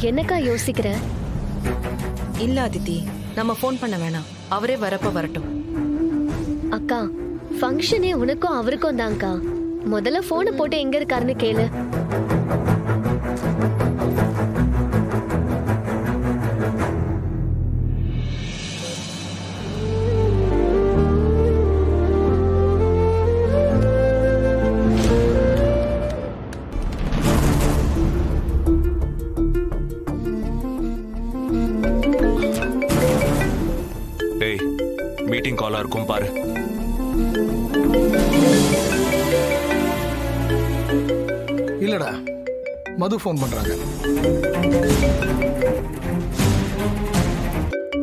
என்னக்கா யோசிக்கிற? இல்ல அதித்தி நம்ம ஃபோன் பண்ண வேணாம். அவரே வரப்ப வரட்டும். அக்கா ஃபங்க்ஷனே உனக்கும் அவருக்கும் தான்க்கா. முதல்ல போனை போட்டு எங்க இருக்காருன்னு கேளு. மீட்டிங் காலா இருக்கும் பாரு. இல்லடா மது ஃபோன் பண்றாங்க.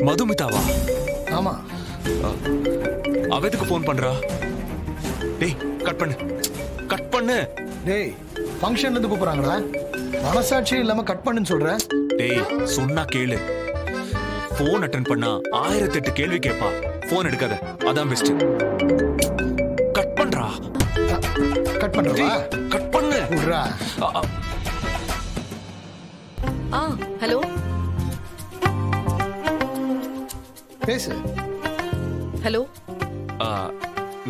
மதுமிதாவா? ஆமா. அவ எதுக்கு ஃபோன் பண்றா? டேய் கட் பண்ணு. கட் பண்ணு. டேய் ஃபங்க்ஷன்ல இருந்து கூப்பிடுறாங்கடா. மனசாட்சியே இல்லாம கட் பண்ணுன்னு சொல்ற? டேய் சொன்னா கேளு. ஃபோன் அட்டன் பண்ணா ஆயிரத்தெட்டு கேள்வி கேட்பா. ஃபோன் எடுக்காத. அதான் பெஸ்ட் கட் பண்றா. கட் பண்றவா? டேய் கட் பண்ணு. விடுறா. ஆ ஹலோ? பேசு. ஹலோ?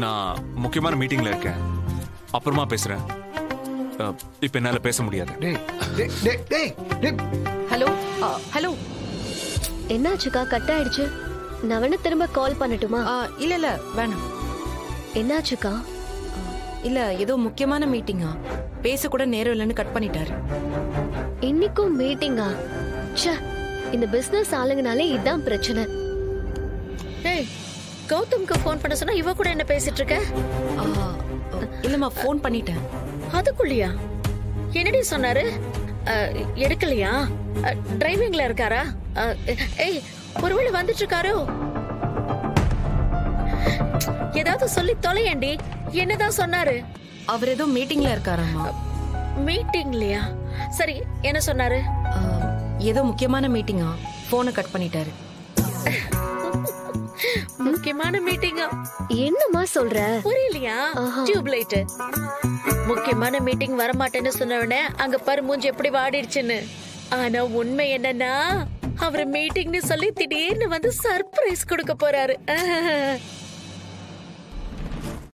நான் முக்கியமான மீட்டிங்ல இருக்கேன். அப்புறமா பேசுறேன். இப்ப என்னால பேச முடியாது. டேய் டேய் டேய் டேய் டேய். ஹலோ? ஆ, ஹலோ? என்னாச்சுக்கா? கட் ஆயிடுச்சு. நான் வேணா திரும்ப கால் பண்ணட்டுமா? ஆ, இல்ல இல்ல வேணாம். என்னாச்சுக்கா? இல்ல ஏதோ முக்கியமான மீட்டிங்கா பேச கூட நேரம் இல்லைன்னு கட் பண்ணிட்டாரு. இன்னைக்கும் மீட்டிங்கா ச்சே இந்த பிசினஸ் ஆளுங்கனாலே இதான் பிரச்சனை. ஏய் கௌதம்க்கு ஃபோன் பண்ண சொன்னா இவ கூட என்ன பேசிட்டு இருக்க? ஆ, இல்லம்மா ஃபோன் பண்ணிட்டேன். அதுக்குள்ளயா? என்னடி சொன்னாரு? எடுக்கலையா? டிரைவிங்ல இருக்காரா? ஏய் ஒருவேளை வந்துட்டு இருக்காரோ ஏதாவது சொல்லி தொலையண்டி. என்னதான் சொன்னாரு? அவர் ஏதோ மீட்டிங்ல இருக்காராம்மா மீட்டிங்லயா சரி என்ன சொன்னாரு? ஏதோ முக்கியமான மீட்டிங்கா போனை கட் பண்ணிட்டாரு. முக்கியமான மீட்டிங்கா என்னம்மா சொல்ற? புரியலையா? ஆஹா. டியூப் லைட் முக்கியமான மீட்டிங் வரமாட்டேன்னு சொன்னவனே அங்க பாரு மூஞ்சி எப்படி வாடிடுச்சுன்னு. ஆனா உண்மை என்னன்னா அவர் மீட்டிங்னு சொல்லி திடீர்னு வந்து சர்ப்ரைஸ் கொடுக்க போறாரு.